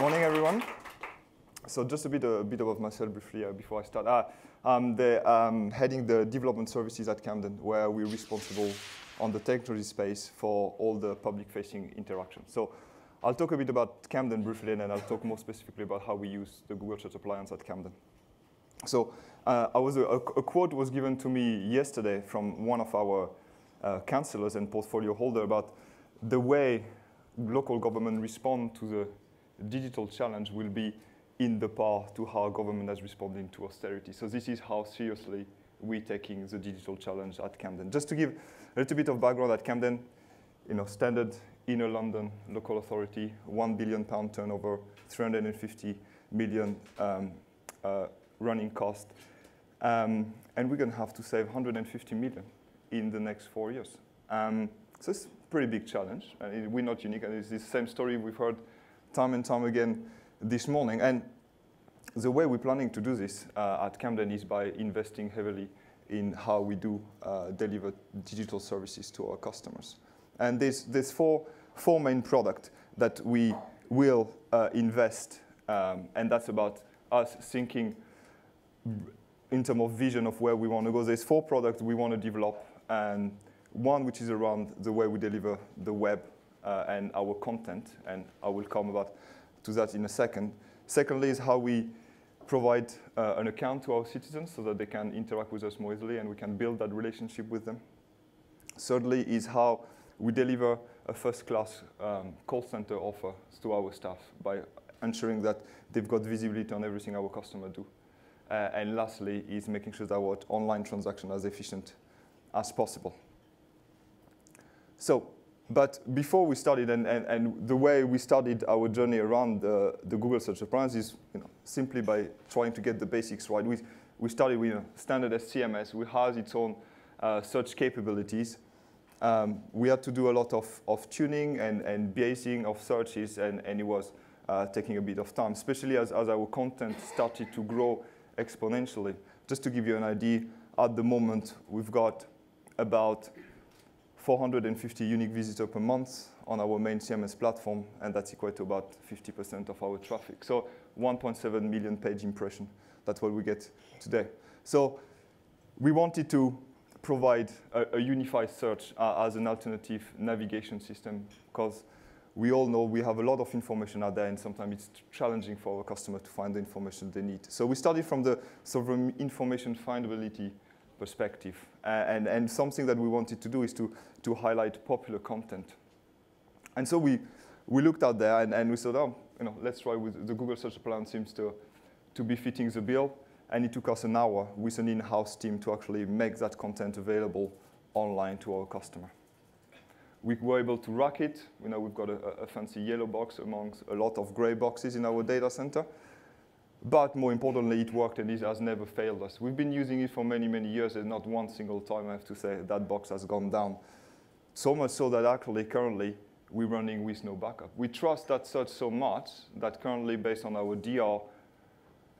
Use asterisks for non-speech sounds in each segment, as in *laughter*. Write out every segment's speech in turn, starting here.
Morning, everyone. So just a bit, a bit about myself briefly uh, before I start. I'm the, um, heading the development services at Camden, where we're responsible on the technology space for all the public-facing interactions. So I'll talk a bit about Camden briefly, and then I'll talk more specifically about how we use the Google Search Appliance at Camden. So uh, I was a, a, a, quote was given to me yesterday from one of our uh, councillors and portfolio holder about the way local government respond to the digital challenge will be in the path to how government has responded to austerity. So this is how seriously we're taking the digital challenge at Camden. Just to give a little bit of background at Camden, you know, standard inner London local authority, one billion pound turnover, 350 million um, uh, running cost. Um, and we're going to have to save 150 million in the next four years. Um, so it's a pretty big challenge. And we're not unique. And it's the same story we've heard time and time again this morning. And the way we're planning to do this uh, at Camden is by investing heavily in how we do uh, deliver digital services to our customers. And there's, there's four, four main products that we will uh, invest, um, and that's about us thinking in terms of vision of where we want to go. There's four products we want to develop, and one which is around the way we deliver the web and our content, and I will come about to that in a second. Secondly is how we provide uh, an account to our citizens so that they can interact with us more easily and we can build that relationship with them. Thirdly is how we deliver a first-class um, call center offer to our staff by ensuring that they've got visibility on everything our customers do. Uh, and lastly is making sure that our online transaction as efficient as possible. So but before we started, and, and, and, the way we started our journey around the, the Google Search Appliance is you know, simply by trying to get the basics right. We, we started with a standard SCMS, which has its own uh, search capabilities. Um, we had to do a lot of, of tuning and, and basing of searches, and, and it was uh, taking a bit of time, especially as, as our content started to grow exponentially. Just to give you an idea, at the moment, we've got about 450 unique visitors per month on our main CMS platform, and that's equal to about 50% of our traffic. So 1.7 million page impression. That's what we get today. So we wanted to provide a, a unified search uh, as an alternative navigation system because we all know we have a lot of information out there and sometimes it's challenging for our customer to find the information they need. So we started from the of information findability perspective. And, and something that we wanted to do is to, to highlight popular content. And so we, we looked out there and, and we said, oh, you know, let's try with the Google Search Appliance seems to, to be fitting the bill. And it took us an hour with an in-house team to actually make that content available online to our customer. We were able to rack it. You know, we've got a, a fancy yellow box amongst a lot of gray boxes in our data center. But more importantly, it worked and it has never failed us. We've been using it for many, many years and not one single time, I have to say, that box has gone down. So much so that actually currently we're running with no backup. We trust that search so much that currently based on our DR,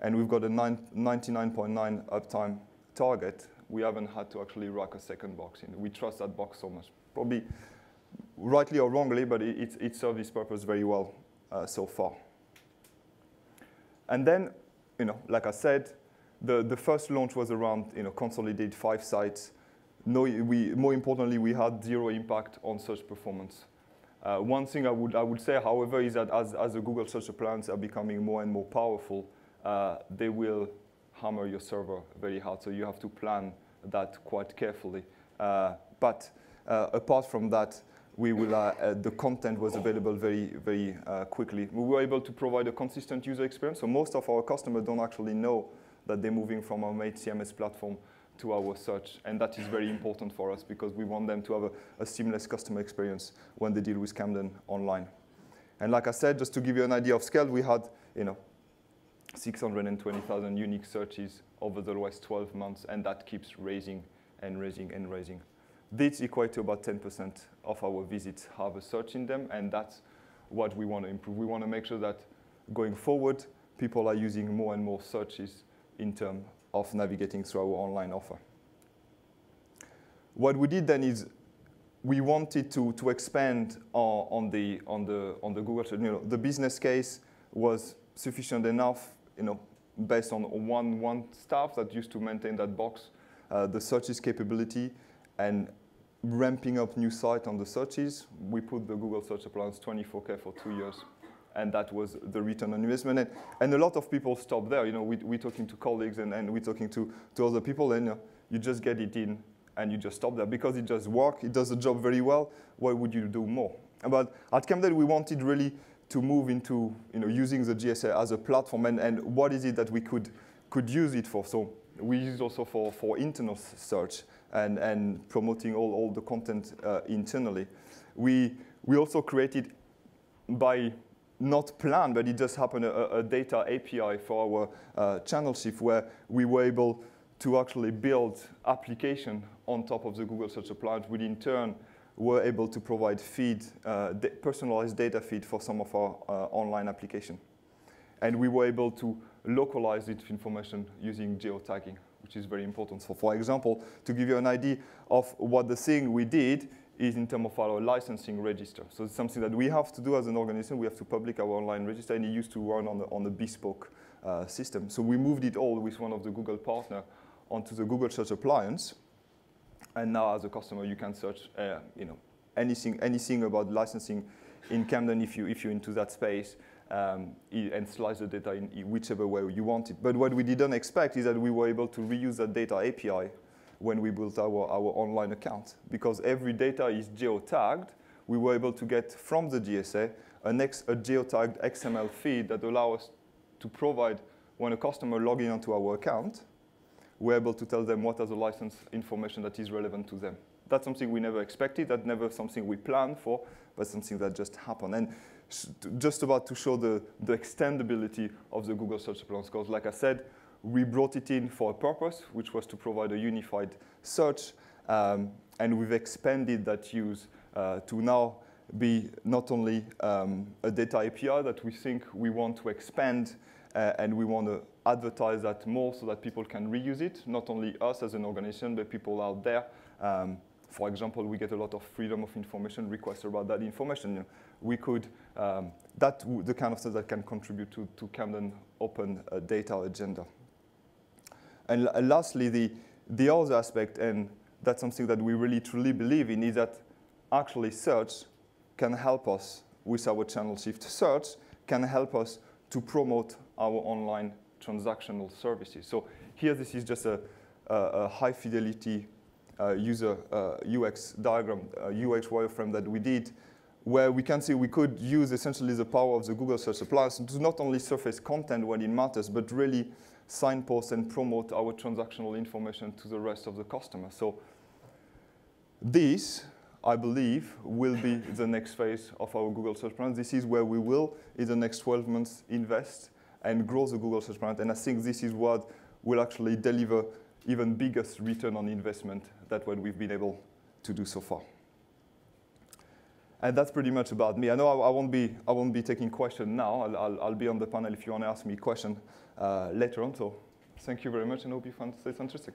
and we've got a 99.9 uptime target, we haven't had to actually rack a second box in. We trust that box so much. Probably rightly or wrongly, but it, it, it serves its purpose very well uh, so far. And then, you know, like I said, the, the first launch was around, you know, consolidate five sites. No, we, more importantly, we had zero impact on search performance. Uh, one thing I would, I would say, however, is that as, as the Google Search Appliances are becoming more and more powerful, uh, they will hammer your server very hard. So you have to plan that quite carefully. Uh, but uh, apart from that, we will, uh, uh, the content was available very, very uh, quickly. We were able to provide a consistent user experience. So most of our customers don't actually know that they're moving from our main CMS platform to our search. And that is very important for us because we want them to have a, a seamless customer experience when they deal with Camden online. And like I said, just to give you an idea of scale, we had, you know, 620,000 unique searches over the last 12 months, and that keeps raising and raising and raising. This equates to about 10% of our visits have a search in them, and that's what we want to improve. We want to make sure that going forward, people are using more and more searches in terms of navigating through our online offer. What we did then is we wanted to, to expand on, on, the, on, the, on the Google, you know, the business case, was sufficient enough, you know, based on one, one staff that used to maintain that box, uh, the searches capability, and ramping up new site on the searches, we put the Google Search Appliance 24K for two years. And that was the return on investment. And, and a lot of people stop there. You know, we, we're talking to colleagues and, and we're talking to, to other people, and uh, you just get it in and you just stop there because it just works, it does the job very well. Why would you do more? But at Camden, we wanted really to move into you know, using the GSA as a platform and, and what is it that we could, could use it for. So we use it also for, for internal search and, and promoting all, all the content uh, internally. We, we also created by not planned, but it just happened, a, a data API for our uh, channel shift where we were able to actually build application on top of the Google Search Appliance, which in turn were able to provide feed, uh, personalized data feed for some of our uh, online application. And we were able to localize this information using geotagging, which is very important. So for example, to give you an idea of what the thing we did is in terms of our licensing register. So it's something that we have to do as an organization. We have to public our online register, and it used to run on the, on the bespoke uh, system. So we moved it all with one of the Google partner onto the Google Search Appliance. And now as a customer, you can search uh, you know, anything, anything about licensing in Camden if, you, if you're into that space um, and slice the data in whichever way you want it. But what we didn't expect is that we were able to reuse that data API when we built our, our online account. Because every data is geotagged, we were able to get from the GSA a geotagged XML feed that allows us to provide when a customer logs in onto our account, we're able to tell them what are the license information that is relevant to them. That's something we never expected, that's never something we planned for, but something that just happened. And just about to show the, the extendability of the Google Search Appliance, because like I said, we brought it in for a purpose, which was to provide a unified search, um, and we've expanded that use uh, to now be not only um, a data API that we think we want to expand uh, and we want to advertise that more so that people can reuse it, not only us as an organization, but people out there. Um, for example, we get a lot of freedom of information requests about that information. You know, we could, um, that the kind of stuff that can contribute to, to Camden open uh, data agenda. And lastly, the, the other aspect, and that's something that we really truly believe in, is that actually search can help us with our channel shift. Search can help us to promote our online transactional services. So here, this is just a, a, a high fidelity uh, user uh, UX diagram, uh, UX wireframe that we did, where we can see we could use essentially the power of the Google Search Appliance to not only surface content when it matters, but really signpost and promote our transactional information to the rest of the customer. So this, I believe, will be *laughs* the next phase of our Google Search Appliance. This is where we will, in the next 12 months, invest and grow the Google Search Appliance. And I think this is what will actually deliver even biggest return on investment than what we've been able to do so far. And that's pretty much about me. I know I, I won't be I won't be taking questions now. I'll, I'll, I'll, be on the panel if you want to ask me a question uh, later on. So thank you very much, and hope you found this interesting.